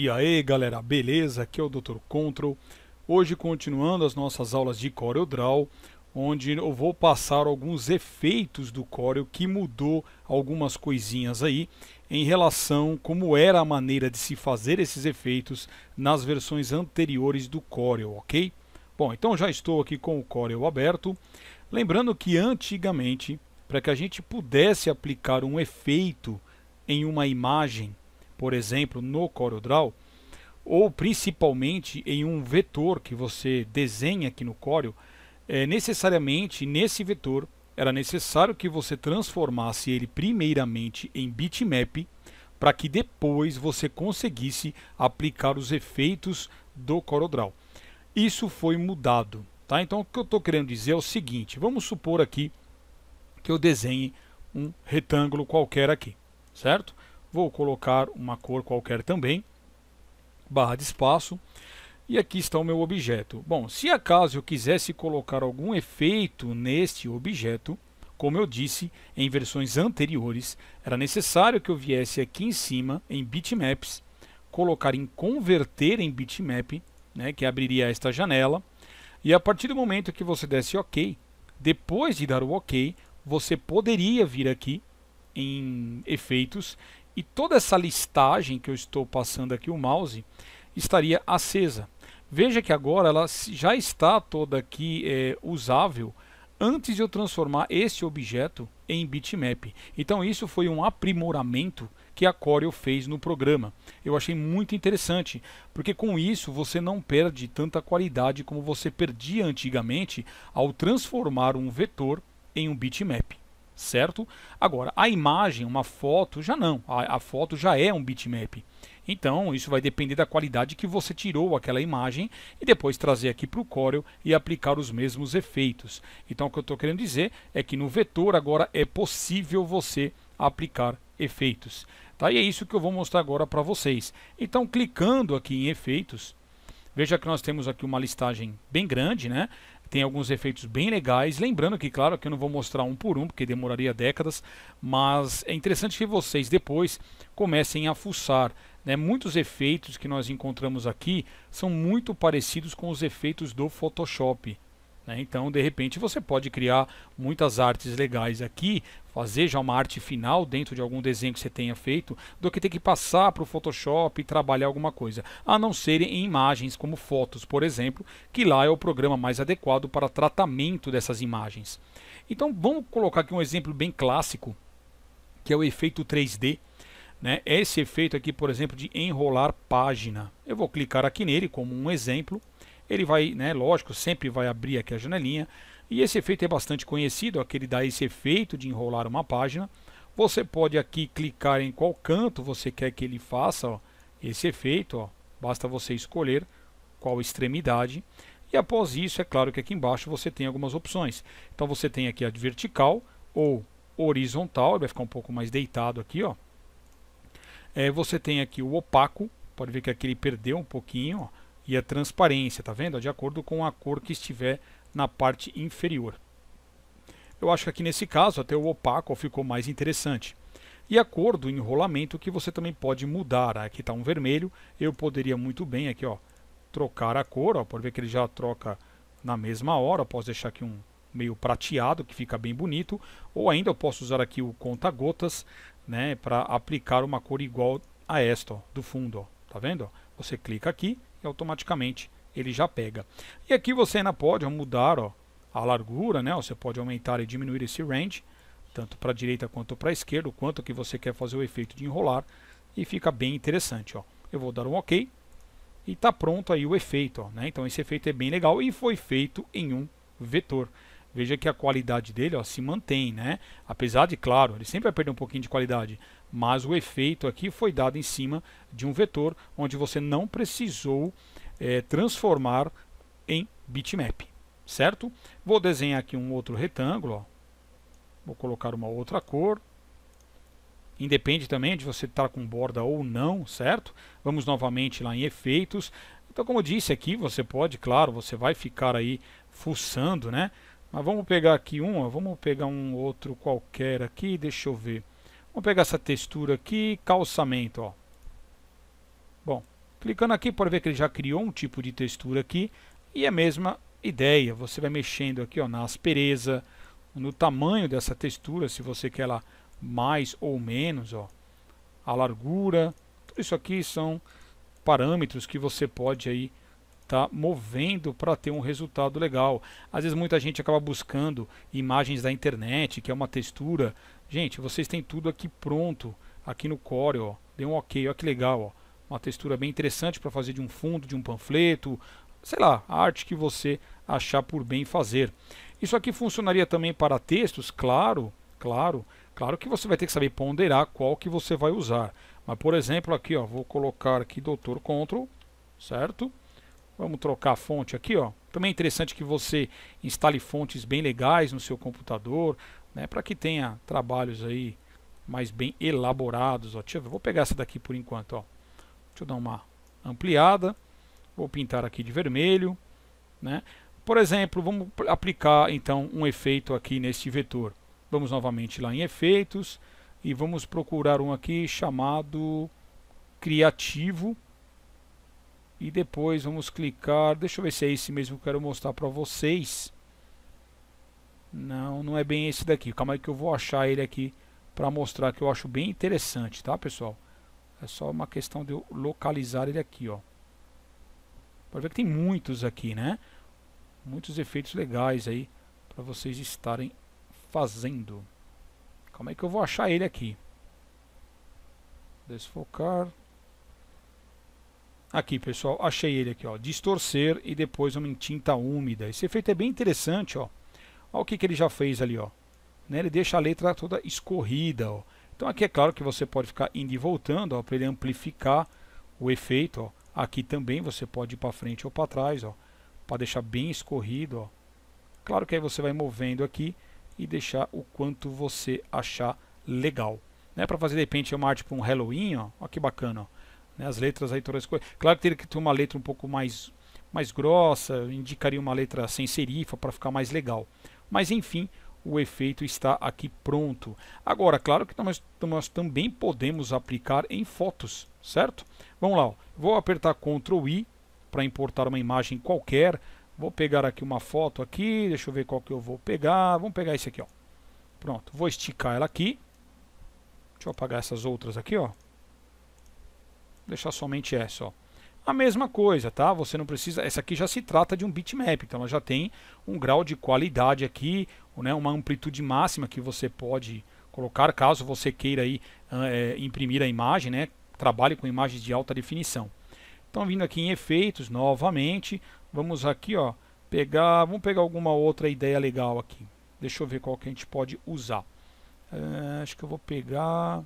E aí galera, beleza? Aqui é o Dr. Control. Hoje continuando as nossas aulas de CorelDRAW, onde eu vou passar alguns efeitos do Corel que mudou algumas coisinhas aí em relação como era a maneira de se fazer esses efeitos nas versões anteriores do Corel, ok? Bom, então já estou aqui com o Corel aberto. Lembrando que antigamente, para que a gente pudesse aplicar um efeito em uma imagem por exemplo, no CorelDRAW, ou principalmente em um vetor que você desenha aqui no Corel, é, necessariamente nesse vetor era necessário que você transformasse ele primeiramente em bitmap para que depois você conseguisse aplicar os efeitos do CorelDRAW. Isso foi mudado. Tá? Então o que eu estou querendo dizer é o seguinte, vamos supor aqui que eu desenhe um retângulo qualquer aqui, certo? Vou colocar uma cor qualquer também, barra de espaço, e aqui está o meu objeto. Bom, se acaso eu quisesse colocar algum efeito neste objeto, como eu disse em versões anteriores, era necessário que eu viesse aqui em cima, em bitmaps, colocar em converter em bitmap, né, que abriria esta janela, e a partir do momento que você desse OK, depois de dar o OK, você poderia vir aqui em efeitos e toda essa listagem que eu estou passando aqui o mouse estaria acesa. Veja que agora ela já está toda aqui é, usável antes de eu transformar este objeto em bitmap. Então isso foi um aprimoramento que a Corel fez no programa. Eu achei muito interessante, porque com isso você não perde tanta qualidade como você perdia antigamente ao transformar um vetor em um bitmap certo? Agora, a imagem, uma foto, já não. A, a, foto já é um bitmap. Então, isso vai depender da qualidade que você tirou aquela imagem e depois trazer aqui para o Corel e aplicar os mesmos efeitos. Então, o que eu estou querendo dizer é que no vetor agora é possível você aplicar efeitos. Tá? E é isso que eu vou mostrar agora para vocês. Então, clicando aqui em efeitos, veja que nós temos aqui uma listagem bem grande, né? Tem alguns efeitos bem legais. Lembrando que, claro, que eu não vou mostrar um por um, porque demoraria décadas, mas é interessante que vocês depois comecem a fuçar. Né? Muitos efeitos que nós encontramos aqui são muito parecidos com os efeitos do Photoshop. Né? Então, de repente, você pode criar muitas artes legais aqui, fazer já uma arte final dentro de algum desenho que você tenha feito, do que ter que passar para o Photoshop e trabalhar alguma coisa. A não ser em imagens como fotos, por exemplo, que lá é o programa mais adequado para tratamento dessas imagens. Então, vamos colocar aqui um exemplo bem clássico, que é o efeito 3D. Né? Esse efeito aqui, por exemplo, de enrolar página. Eu vou clicar aqui nele como um exemplo ele vai, né, lógico, sempre vai abrir aqui a janelinha. E esse efeito é bastante conhecido, aquele dá esse efeito de enrolar uma página. Você pode aqui clicar em qual canto você quer que ele faça ó, esse efeito. Ó. Basta você escolher qual extremidade. E após isso, é claro que aqui embaixo você tem algumas opções. Então você tem aqui a de vertical ou horizontal, ele vai ficar um pouco mais deitado aqui. Ó. É, você tem aqui o opaco, pode ver que aqui ele perdeu um pouquinho. Ó e a transparência, tá vendo? De acordo com a cor que estiver na parte inferior. Eu acho que aqui nesse caso até o opaco ficou mais interessante. E a cor do enrolamento que você também pode mudar. Aqui está um vermelho, eu poderia muito bem aqui ó, trocar a cor, ó, pode ver que ele já troca na mesma hora, eu posso deixar aqui um meio prateado, que fica bem bonito, ou ainda eu posso usar aqui o conta-gotas, né, para aplicar uma cor igual a esta, ó, do fundo, ó, tá vendo? Você clica aqui, e automaticamente ele já pega. E aqui você ainda pode mudar ó, a largura, né? Você pode aumentar e diminuir esse range, tanto para a direita quanto para a esquerda, o quanto que você quer fazer o efeito de enrolar, e fica bem interessante. Ó. Eu vou dar um OK e está pronto aí o efeito. Ó, né? Então esse efeito é bem legal e foi feito em um vetor. Veja que a qualidade dele ó, se mantém, né? Apesar de, claro, ele sempre vai perder um pouquinho de qualidade, mas o efeito aqui foi dado em cima de um vetor onde você não precisou é, transformar em bitmap, certo? Vou desenhar aqui um outro retângulo, ó. vou colocar uma outra cor, independe também de você estar com borda ou não, certo? Vamos novamente lá em efeitos, então como eu disse aqui, você pode, claro, você vai ficar aí fuçando, né? Mas vamos pegar aqui um, ó, vamos pegar um outro qualquer aqui, deixa eu ver. Vamos pegar essa textura aqui, calçamento, ó. Bom, Clicando aqui, pode ver que ele já criou um tipo de textura aqui. E a mesma ideia, você vai mexendo aqui ó, na aspereza, no tamanho dessa textura, se você quer ela mais ou menos, ó, a largura. Tudo isso aqui são parâmetros que você pode aí tá movendo para ter um resultado legal. Às vezes muita gente acaba buscando imagens da internet, que é uma textura. Gente, vocês têm tudo aqui pronto, aqui no Core, ó. Dê um OK, olha que legal, ó uma textura bem interessante para fazer de um fundo, de um panfleto, sei lá, a arte que você achar por bem fazer. Isso aqui funcionaria também para textos, claro, claro, claro que você vai ter que saber ponderar qual que você vai usar. Mas por exemplo, aqui, ó, vou colocar aqui Dr. Ctrl, certo? Vamos trocar a fonte aqui, ó. Também é interessante que você instale fontes bem legais no seu computador, né, para que tenha trabalhos aí mais bem elaborados, ó. Deixa eu vou pegar essa daqui por enquanto, ó. Deixa eu dar uma ampliada. Vou pintar aqui de vermelho. Né? Por exemplo, vamos aplicar então um efeito aqui neste vetor. Vamos novamente lá em efeitos e vamos procurar um aqui chamado criativo. E depois vamos clicar, deixa eu ver se é esse mesmo que eu quero mostrar para vocês. Não, não é bem esse daqui. Calma aí que eu vou achar ele aqui para mostrar que eu acho bem interessante, tá pessoal? É só uma questão de eu localizar ele aqui, ó. Pode ver que tem muitos aqui, né? Muitos efeitos legais aí para vocês estarem fazendo. Como é que eu vou achar ele aqui? Desfocar. Aqui, pessoal, achei ele aqui, ó. Distorcer e depois uma tinta úmida. Esse efeito é bem interessante, ó. Olha o que, que ele já fez ali, ó. Né? Ele deixa a letra toda escorrida, ó. Então aqui é claro que você pode ficar indo e voltando para ele amplificar o efeito. Ó. Aqui também você pode ir para frente ou para trás, para deixar bem escorrido. Ó. Claro que aí você vai movendo aqui e deixar o quanto você achar legal. Né? Para fazer de repente uma arte para um Halloween, ó, ó que bacana. Ó. Né? As letras aí todas as Claro que teria que ter uma letra um pouco mais, mais grossa, indicaria uma letra sem serifa para ficar mais legal. Mas enfim, o efeito está aqui pronto. Agora, claro que nós, nós também podemos aplicar em fotos, certo? Vamos lá, ó. vou apertar Ctrl I para importar uma imagem qualquer. Vou pegar aqui uma foto aqui, deixa eu ver qual que eu vou pegar. Vamos pegar esse aqui, ó. Pronto, vou esticar ela aqui. Deixa eu apagar essas outras aqui, ó. Deixar somente essa, ó. A mesma coisa, tá? Você não precisa. Essa aqui já se trata de um bitmap, então ela já tem um grau de qualidade aqui, né, uma amplitude máxima que você pode colocar caso você queira aí, é, imprimir a imagem, né? Trabalhe com imagens de alta definição. Então vindo aqui em efeitos novamente, vamos aqui ó, pegar, vamos pegar alguma outra ideia legal aqui. Deixa eu ver qual que a gente pode usar. É, acho que eu vou pegar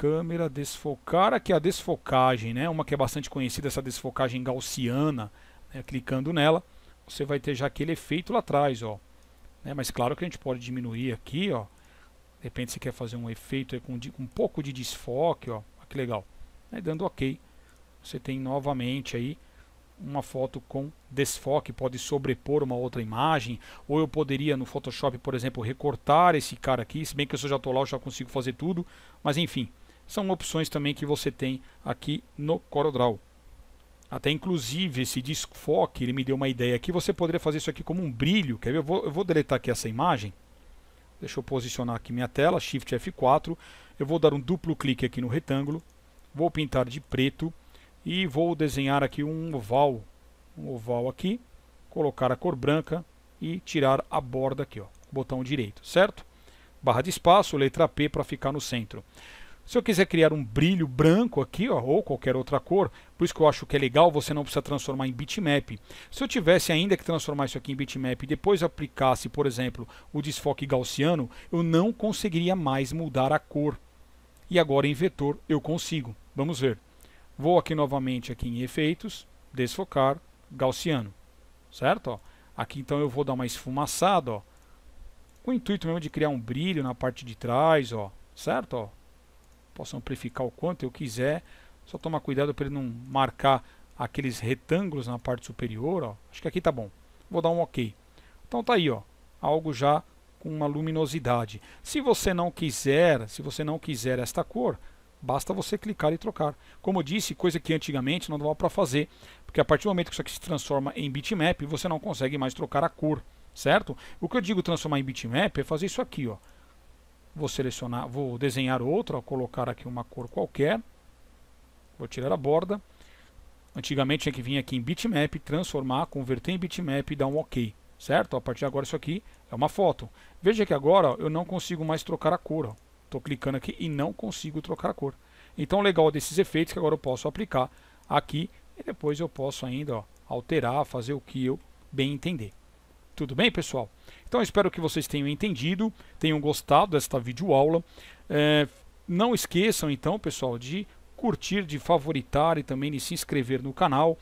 câmera, desfocar, aqui a desfocagem, né? Uma que é bastante conhecida, essa desfocagem gaussiana, né? clicando nela, você vai ter já aquele efeito lá atrás, ó. Né? Mas claro que a gente pode diminuir aqui, ó. De repente você quer fazer um efeito com um pouco de desfoque, ó. Olha que legal. Né? Dando OK. Você tem novamente aí uma foto com desfoque, pode sobrepor uma outra imagem, ou eu poderia no Photoshop, por exemplo, recortar esse cara aqui, se bem que eu já estou lá, eu já consigo fazer tudo, mas enfim, são opções também que você tem aqui no CorelDRAW. Até inclusive esse desfoque, ele me deu uma ideia aqui, você poderia fazer isso aqui como um brilho, quer ver? Eu vou, eu vou deletar aqui essa imagem, deixa eu posicionar aqui minha tela, Shift F4, eu vou dar um duplo clique aqui no retângulo, vou pintar de preto, e vou desenhar aqui um oval, um oval aqui, colocar a cor branca e tirar a borda aqui, ó, botão direito, certo? Barra de espaço, letra P para ficar no centro. Se eu quiser criar um brilho branco aqui, ó, ou qualquer outra cor, por isso que eu acho que é legal, você não precisa transformar em bitmap. Se eu tivesse ainda que transformar isso aqui em bitmap e depois aplicasse, por exemplo, o desfoque gaussiano, eu não conseguiria mais mudar a cor. E agora em vetor eu consigo. Vamos ver. Vou aqui novamente aqui em efeitos, desfocar, gaussiano, certo? Ó, aqui então eu vou dar uma esfumaçada, ó, com o intuito mesmo de criar um brilho na parte de trás, ó, certo? Ó, posso amplificar o quanto eu quiser, só tomar cuidado para ele não marcar aqueles retângulos na parte superior, ó. Acho que aqui tá bom. Vou dar um OK. Então tá aí, ó, algo já com uma luminosidade. Se você não quiser, se você não quiser esta cor, Basta você clicar e trocar. Como eu disse, coisa que antigamente não dava para fazer, porque a partir do momento que isso aqui se transforma em bitmap, você não consegue mais trocar a cor, certo? O que eu digo transformar em bitmap é fazer isso aqui, ó. Vou selecionar, vou desenhar outra, ó, colocar aqui uma cor qualquer. Vou tirar a borda. Antigamente tinha que vir aqui em bitmap, transformar, converter em bitmap e dar um OK, certo? A partir de agora isso aqui é uma foto. Veja que agora eu não consigo mais trocar a cor. Estou clicando aqui e não consigo trocar a cor. Então, legal desses efeitos que agora eu posso aplicar aqui e depois eu posso ainda ó, alterar, fazer o que eu bem entender. Tudo bem, pessoal? Então, espero que vocês tenham entendido, tenham gostado desta videoaula. É, não esqueçam, então, pessoal, de curtir, de favoritar e também de se inscrever no canal.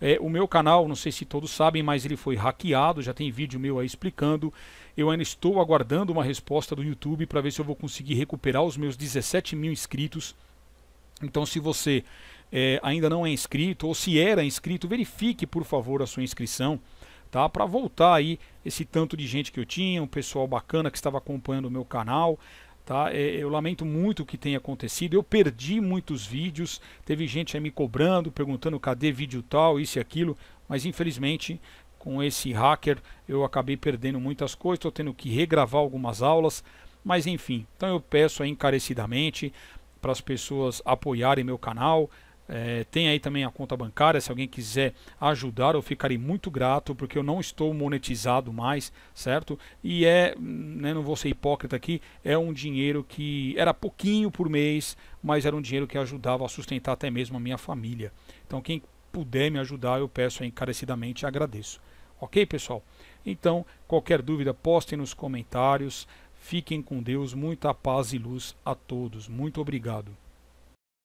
É, o meu canal, não sei se todos sabem, mas ele foi hackeado, já tem vídeo meu aí explicando. Eu ainda estou aguardando uma resposta do YouTube para ver se eu vou conseguir recuperar os meus 17 mil inscritos. Então, se você é, ainda não é inscrito ou se era inscrito, verifique por favor a sua inscrição, tá? Para voltar aí esse tanto de gente que eu tinha, um pessoal bacana que estava acompanhando o meu canal. Tá? É, eu lamento muito o que tem acontecido. Eu perdi muitos vídeos. Teve gente aí me cobrando, perguntando cadê vídeo tal, isso e aquilo. Mas infelizmente, com esse hacker, eu acabei perdendo muitas coisas. Estou tendo que regravar algumas aulas. Mas enfim, então eu peço encarecidamente para as pessoas apoiarem meu canal, é, tem aí também a conta bancária, se alguém quiser ajudar, eu ficarei muito grato, porque eu não estou monetizado mais, certo? E é, né, não vou ser hipócrita aqui, é um dinheiro que era pouquinho por mês, mas era um dinheiro que ajudava a sustentar até mesmo a minha família. Então, quem puder me ajudar, eu peço encarecidamente e agradeço. Ok, pessoal? Então, qualquer dúvida, postem nos comentários. Fiquem com Deus, muita paz e luz a todos. Muito obrigado.